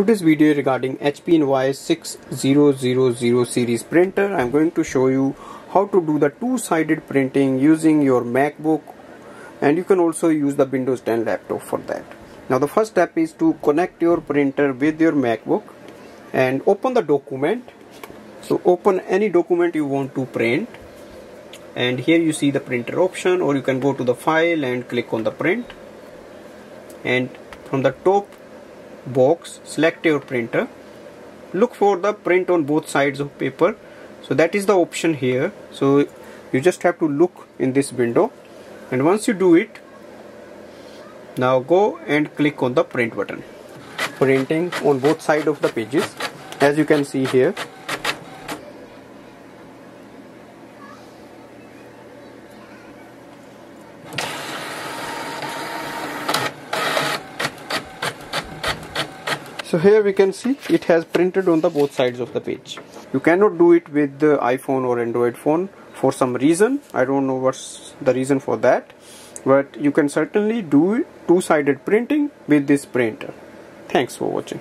today's video regarding HP Envy 6000 series printer. I'm going to show you how to do the two-sided printing using your MacBook and you can also use the Windows 10 laptop for that. Now the first step is to connect your printer with your MacBook and open the document. So open any document you want to print and here you see the printer option or you can go to the file and click on the print. And from the top box select your printer. Look for the print on both sides of paper. So that is the option here. So you just have to look in this window. And once you do it now go and click on the print button. Printing on both sides of the pages as you can see here so here we can see it has printed on the both sides of the page. You cannot do it with the iphone or android phone for some reason. I don't know what's the reason for that. But you can certainly do two-sided printing with this printer. Thanks for watching